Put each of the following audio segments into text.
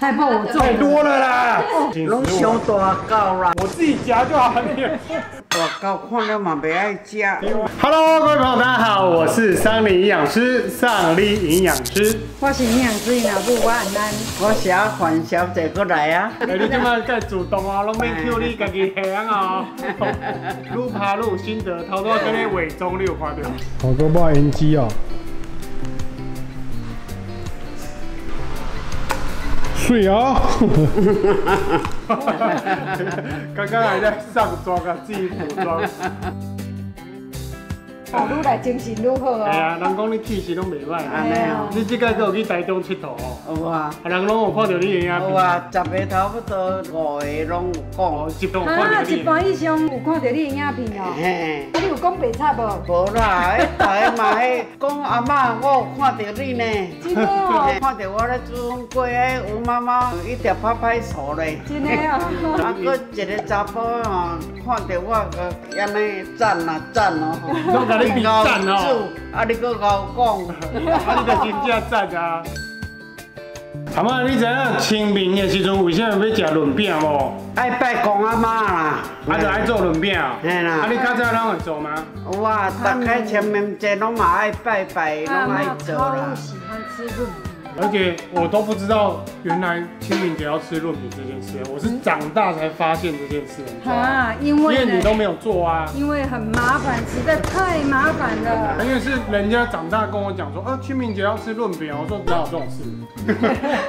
太爆我太多了啦，拢伤大狗啦，我自己夹就好了。大狗看了嘛袂爱夹。Hello，各位朋友，大家好，我是桑尼营养师，上力营养师。我是营养师尹老布，我很难。我是啊，范小姐过来啊。哎，你今麦在主动哦，拢免 Q 你家己行哦。愈爬愈有心得，头拄跟你伪装，你有看到？好多把烟机哦。水哦！刚刚还在上妆啊，自己补妆。哦，愈来精神愈好啊。哎呀，人讲你气势拢袂歹。安尼哦，你即个有去台中佚佗哦？有啊，啊，人拢有看到你的影有。啊，十个差不多五个拢有哦，讲。啊，到你的。一般以上有看到你的影片哦。嘿，啊，你有讲白菜无？无啦，迄台嘛迄讲阿嬷，我有看到你呢。真的哦看到我咧煮粿，迄吴妈妈一直拍拍手咧。真的哦。啊，搁一个查甫哦，看到我个安尼赞啊赞哦，赞哦啊，你搁甲我啊，你就真正赞啊！阿妈，你知影清明的时阵为什么要食润饼无？爱拜公阿妈啦。啊，就爱做润饼。嘿啦啊，你较早拢会做吗？有啊，大概清明节拢嘛爱拜拜，阿拢爱妈超做啦。喜欢吃润饼。而且我都不知道，原来清明节要吃润饼这件事，我是长大才发现这件事？啊，因因为因，为你都没有做啊。因为很麻烦，实在太麻烦了。因为是人家长大跟我讲说，啊，清明节要吃润饼，我说哪有这种事？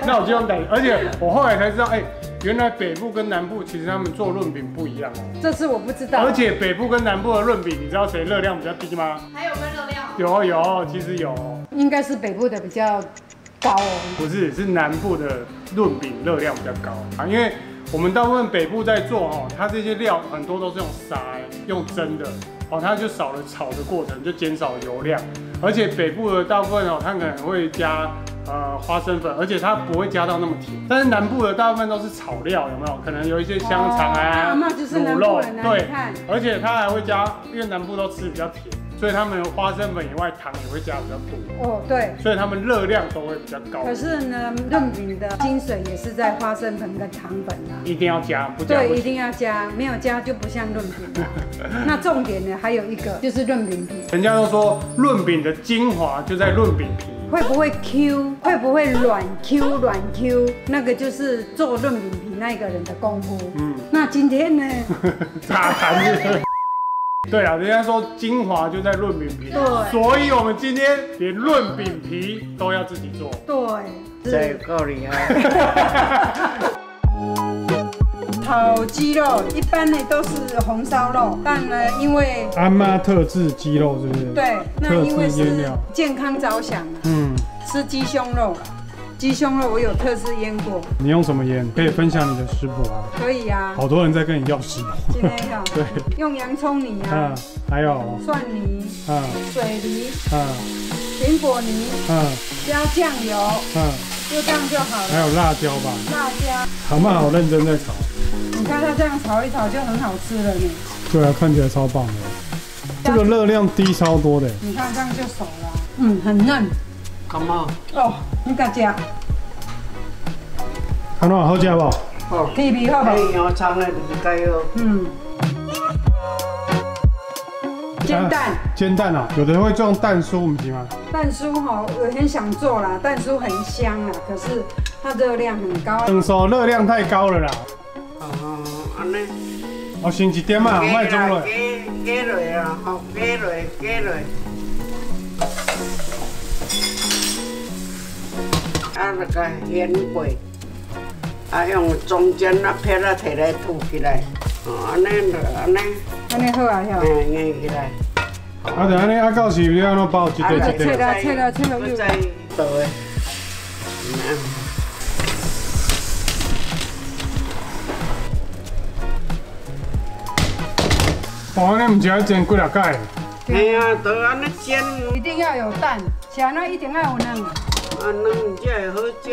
那我就用改，而且我后来才知道，哎、原来北部跟南部其实他们做润饼不一样哦。这次我不知道而。且北部跟南部的润饼，你知道谁热量比较低吗？还有没热量？有有，其实有，应该是北部的比较高哦。不是是南部的润饼热量比较高啊，因为我们大部分北部在做哦，它这些料很多都是用杀用蒸的哦，它就少了炒的过程，就减少油量。而且北部的大部分哦，它可能会加呃花生粉，而且它不会加到那么甜。但是南部的大部分都是炒料，有没有？可能有一些香肠哦啊、卤肉啊，对。而且它还会加，因为南部都吃比较甜，所以他们花生粉以外糖也会加比较多，哦，对。所以他们热量都会比较高。可是呢，润饼的精髓也是在花生粉跟糖粉啊。一定要加，不加对。一定要加，没有加就不像润饼了。那重点呢，还有一个就是润饼皮，人家都说润饼的精华就在润饼皮，会不会 Q，会不会软 Q 软 Q，那个就是做润饼皮那个人的功夫。嗯，那今天呢，炸弹是不是。对啊，人家说精华就在润饼皮，对所以我们今天连润饼皮都要自己做。对，这是够厉害。烤鸡肉，一般呢都是红烧肉，但呢因为阿妈特制鸡肉是不是？。对，那因为是健康着想啊，嗯，吃鸡胸肉啦，鸡胸肉我有特制腌过，你用什么腌？可以分享你的食谱啊。可以啊，好多人在跟你要食谱。今天要 对，用洋葱泥嗯啊，，还有，蒜泥、嗯水泥、嗯苹果泥，嗯加酱油，嗯，就这样就好了。还有辣椒吧。辣椒，阿妈好认真在炒。你看它这样炒一炒就很好吃了呢。对啊，看起来超棒的。这个热量低超多的。你看这样就熟了，嗯，很嫩感冒，哦。你敢吃？看到好吃不？哦，气味好不好？黑洋葱的就是该好。嗯。煎蛋，煎蛋啊，有的人会装蛋酥，不是吗？蛋酥哈，我很想做啦，蛋酥很香啊，可是它热量很高。等说热量太高了啦。哦，安尼。哦，先一点啊，卖中加了。加落啊，吼，加落加落。啊，那个烟过，啊，用中间那片啊摕来吐起来，哦，安尼就安尼，安尼好啊，吼。嗯，硬起来。啊，就安尼，啊，到时你要怎包一块一切块？了切了切了再倒的。嗯哦，你唔是要煎几啊盖？哎呀，都安尼煎，一定要有蛋，吃那一定要有嫩。啊，卵才会好食。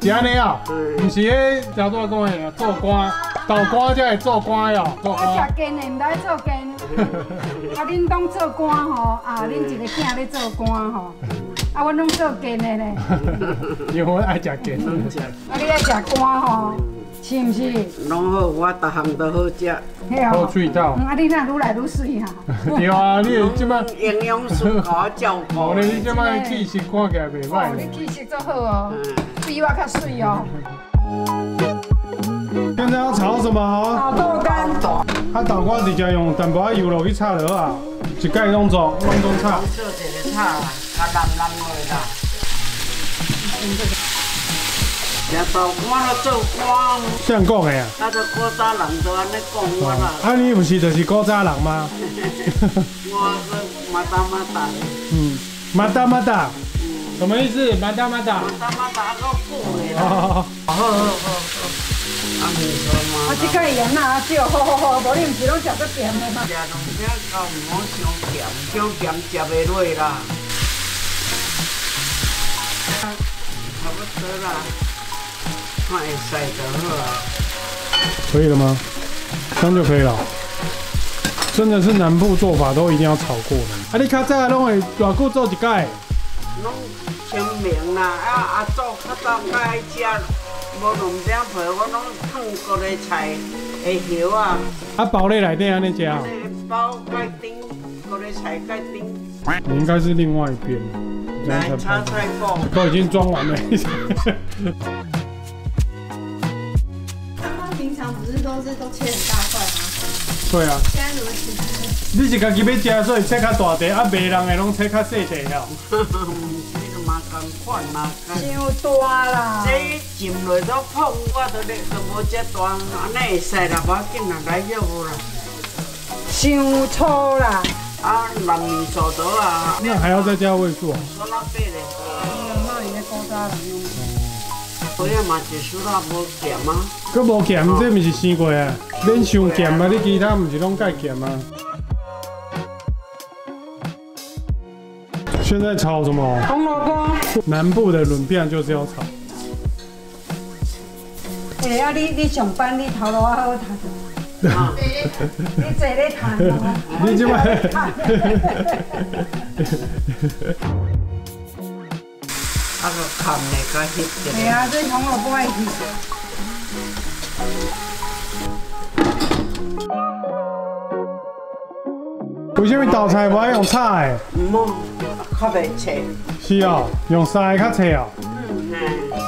是安尼啊，嗯唔是迄条多讲的做瓜豆瓜才会做瓜哟，做我瓜。食根的，唔来做根。啊，恁当做官吼，啊，恁一个囝咧做官吼，啊，我拢做根的咧。因为我爱食根。啊，你爱食官吼，是毋是？拢好，我逐项都好食。嘿好哦。喙到嗯，。啊，你若愈来愈水哈。对啊，你即摆，营养师给我照顾哦，。你即摆气色看起来袂哦，歹。你气色做好哦，嗯，比我较水哦。现在要炒什么？好豆干，啊，豆干直接用淡薄仔油落去炒就好啊，一盖拢做，拢总炒。做一个炒啦，较烂烂的啦。食豆干都做官，这样讲的啊？啊，都古早人都安尼讲我啦。啊，你不是就是古早人吗？我是马达马达，嗯，马达马达，什么意思？马达马达。马达马达个富的好好好好，啊，唔错嘛。啊，即个盐啊少，好好好，无你毋是拢食得甜的吗？食东西够唔好伤咸，伤咸食袂落啦。差不多啦，可以了吗？这样就可以了。真的是南部做法都一定要炒过的。啊，你较早拢会偌久做一盖？拢清明啦，啊啊做较早较爱食，无两点皮，我拢烫高丽菜的叶啊，啊，包在内底安尼食哦。包盖丁，高丽菜盖丁，你应该是另外一边，这样才来炒拍。菜包。都已经装完了。常不是都是都切很大块吗？对啊，现在怎么切？你是家己要食，所以切较大块，啊，卖人的拢切较细 块了。你都嘛共款啦，伤大啦。这浸落都碰，我都咧都无遮大，安尼会使啦，无要紧啦，来要无啦。伤粗啦，啊，蓝面素刀啊，那还要再加味素啊？说那白的，那伊咧古早嘛是输啦无咸啊。佮无咸，这毋是生过啊？恁伤咸啊？你其他毋是拢介咸啊？现在炒什么？红萝卜。南部的轮片就是要炒。哎啊，你你上班你头路啊好读，啊，你坐咧谈哦。你即摆，啊个砍的甲翕的，系啊，这红萝卜爱去。为什么豆菜无爱用炒的？唔好较袂切，是哦，用沙的较脆哦。嗯，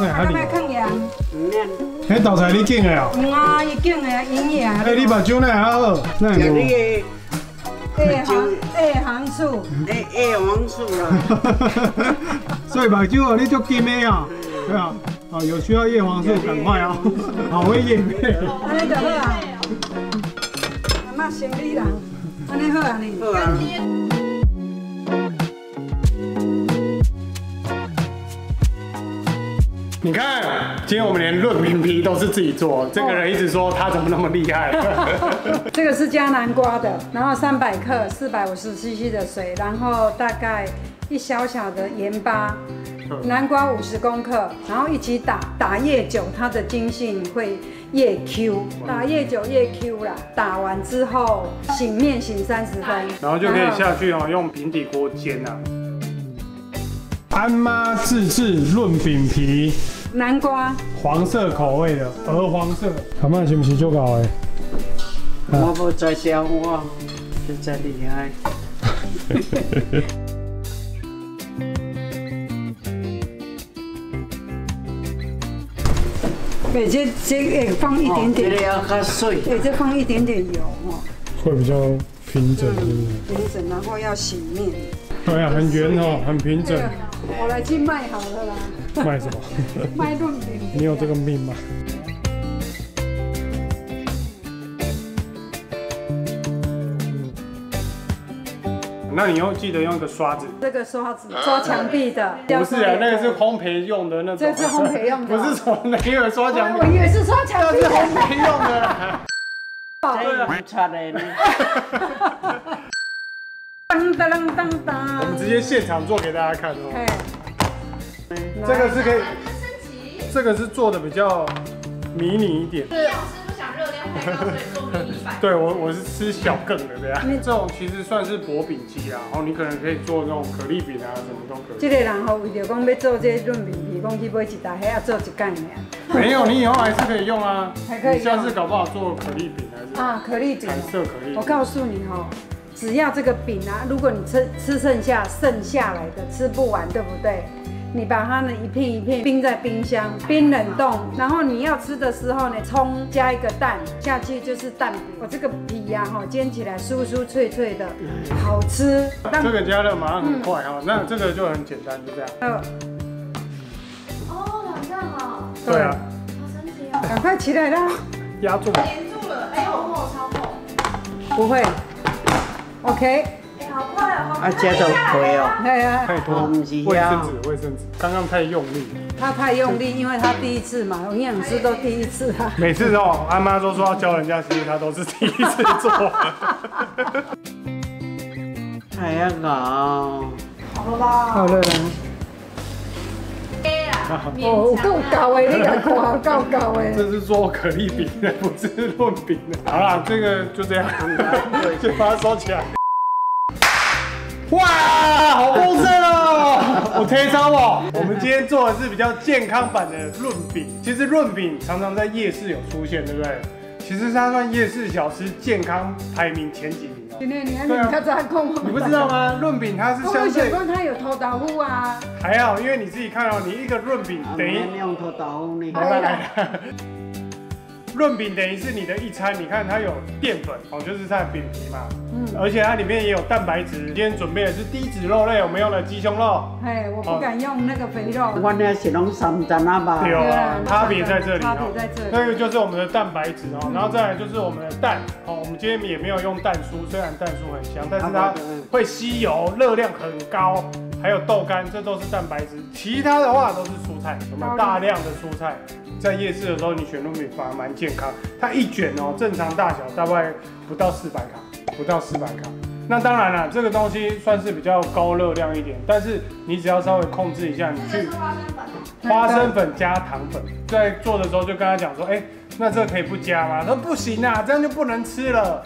那啊，较厉害。要放盐。唔免。迄豆菜你拣的哦？嗯啊，伊种的营养。哎，你目睭呢还好，那有。的二行二行醋，诶叶黄素啦，所以目睭哦，你就金的啊。对啊，啊，有需要叶黄素赶快啊，好会叶配。安尼就好啊。阿妈生理人，安尼好啊你。好啊。你看，今天我们连润饼皮都是自己做，这个人一直说他怎么那么厉害。这个是加南瓜的，然后三百克，四百五十 CC 的水，然后大概一小小的盐巴，南瓜五十公克，然后一起打，打越久它的筋性会越 Q，打越久越 Q 啦。打完之后醒面醒三十分，然后就可以下去哦，用平底锅煎啊。安妈自制润饼皮，南瓜黄色口味的，鹅黄色。阿妈是不是就搞哎？我不在调我，实在厉害。对，这这呃放一点点，个要喝水，对，这放一点点油哦，会比较平整？平整，然后要洗面。对啊，很圆哦，很平整。我来去卖好了啦，卖什么？卖润饼。你有这个命吗？那你用记得用一个刷子，这个刷子刷墙壁的，不是啊，那个是烘焙用的那种。这是烘焙用的不是从那个刷墙壁，我以为是刷墙壁那是烘焙用的 啦。这样出的呢。当当当我们直接现场做给大家看哦。哎，这个是可以，升级，这个是做的比较迷你一点。对，老师不想热量太高，所以对我我是吃小更的这样。这种其实算是薄饼机啊，然后你可能可以做那种可丽饼啊，什么都可以。这个人吼为着讲要做这润饼皮，讲去买一大盒啊做一盖尔。没有，你以后还是可以用啊。还可以下次搞不好做可丽饼还是啊，可丽饼彩哦。色可丽饼。我告诉你哦，只要这个饼啊，如果你吃吃剩下剩下来的吃不完，对不对？你把它呢一片一片冰在冰箱，冰冷冻，然后你要吃的时候呢，葱加一个蛋下去就是蛋饼。我这个皮呀、哈，煎起来酥酥脆脆的，好吃。但这个加热马上很快哈，那这个就很简单，就这样。呃，哦，好像哦，对啊，好神奇哦，赶快起来啦！压住。粘住了，哎，好厚，超厚，不会，OK，哎，好快哦，好啊，这就会哦，哎呀，太多卫呀生纸，卫生纸，刚刚太用力。他太用力，因为他第一次嘛，营养师都第一次啊。每次哦，阿妈都说要教人家，其实她都是第一次做。哎呀搞，好了吧？好了哦，够高哎，你敢看够高哎。这是做可丽饼的，不是润饼的。好啦，这个就这样，就把它收起来。哇，好丰盛哦！我推超哦。我们今天做的是比较健康版的润饼。其实润饼常常在夜市有出现，对不对？其实它算夜市小吃健康排名前几名哦。今天你看你较早讲，你不知道？吗？润饼它是我有想相对讲它有偷豆腐啊，还好，因为你自己看哦，你一个润饼啊，等于免用偷豆腐你。来来来，润饼等于是你的一餐，你看它有淀粉哦，就是它的饼皮嘛，嗯，而且它里面也有蛋白质。今天准备的是低脂肉类，我们用了鸡胸肉，哎，我不敢用那个肥肉。我那是拢三十啊吧。对对啊啊，差别在这里差哦别在这里那个就是我们的蛋白质哦，然后再来就是我们的蛋哦，我们今天也没有用蛋酥，虽然蛋酥很香，但是它会吸油，热量很高，还有豆干，这都是蛋白质。其他的话都是蔬菜，我们大量的蔬菜。在夜市的时候，你选糯米反而蛮健康。它一卷哦，正常大小大概不到四百卡，不到四百卡。那当然了，这个东西算是比较高热量一点，但是你只要稍微控制一下，你去花生粉，花生粉加糖粉，在做的时候就跟他讲说，哎、那这个可以不加吗？他说不行啊，这样就不能吃了。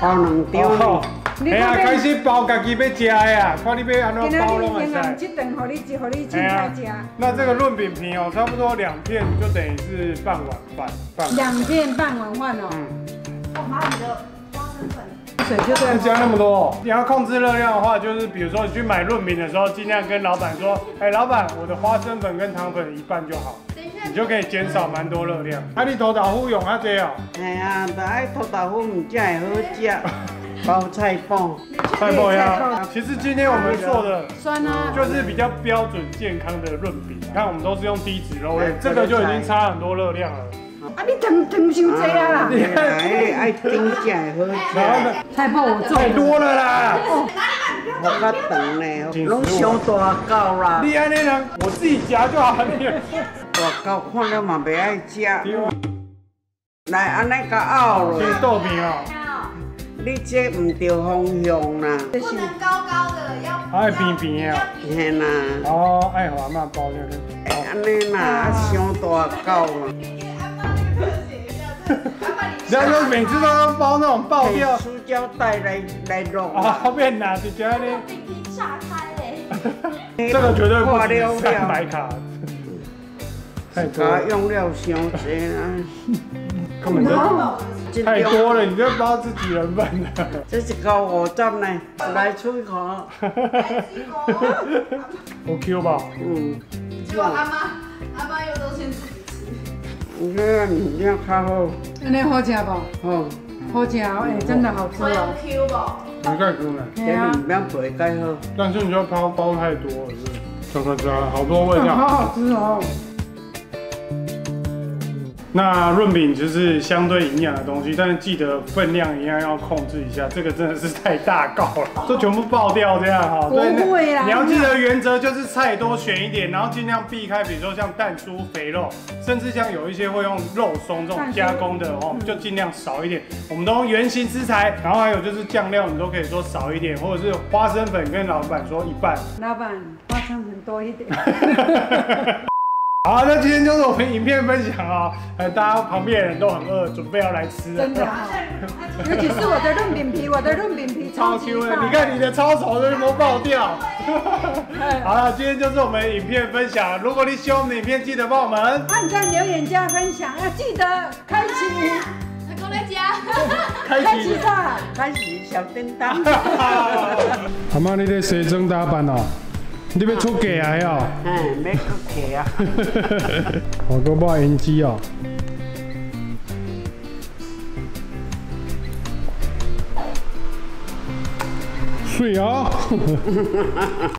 包两张哦呢。哎呀，开始包家己要食的呀，看你要安今怎包拢会使。天这顿互你一，互你凊哎呀彩食，那这个润饼皮哦，差不多两片就等于是半碗饭，半。两片半碗饭哦，嗯，我把你的花生粉，水就对要加那。么多、哦，你要控制热量的话，就是比如说你去买润饼的时候，尽量跟老板说，哎、老板，我的花生粉跟糖粉一半就好，等一下你就可以减少蛮多热量。啊，你土豆腐用啊这哦，哎呀，就爱土豆腐唔才会好食，包菜脯。菜脯菜呀。其实今天我们做的酸啊，就是比较标准健康的润饼，你看我们都是用低脂肉类，这个就已经差很多热量了。啊你糖糖伤济啊啦。哎，爱丁才会好然后呢，，菜脯我做，太多了啦！我较长呢，拢小大狗啦，你安尼人，我自己夹就好了。你大狗看了嘛袂爱食。来，安尼甲拗落，是豆皮哦，你这唔对方向啦，这是不能高高的，要爱平平啊。嘿啦，哦，爱华妈包那个。哎安尼啦，啊小大狗啦，然后就每次都要包那种爆掉，塑胶袋来来弄啊，啦后，面拿直接呢，饼皮炸开嘞，这个绝对不挂止了三了，百卡，太多了，甲用料伤济啦，根本就这太多了，你这包自己人份的。这是高五十呢，来吹口，我 Q 吧，嗯，结果阿妈阿妈又都先自己吃，你看你这较好，安尼好吃不？好，好吃哦，哎，真的好吃哦。Q 吧，没盖 Q 呢，这对啊，两边肥介好，但是你说包包太多了，是这个这好多味 好。好吃哦。那润饼就是相对营养的东西，但是记得分量一样要控制一下，这个真的是太大搞了，都全部爆掉这样哈。不会啦你要记得原则就是菜多选一点，然后尽量避开，比如说像蛋酥、肥肉，甚至像有一些会用肉松这种加工的哦，就尽量少一点。我们都用原形食材，然后还有就是酱料，你都可以说少一点，或者是花生粉跟老板说一半。老板，花生粉多一点。好，那今天就是我们影片分享啊、呃，大家旁边的人都很饿，准备要来吃了。真的啊，尤其是我的润饼皮，我的润饼皮超超级 Q 的，你看你的超丑的有没有爆掉？好了，今天就是我们影片分享。如果你喜欢我们的影片，记得帮我们按赞、留言、加分享，要记得开启。开 开启启。吧。开始小叮当。阿妈，你的西装打扮哦？你要出嫁啊哦？嗯，要出嫁啊。我个买烟机哦。水哦。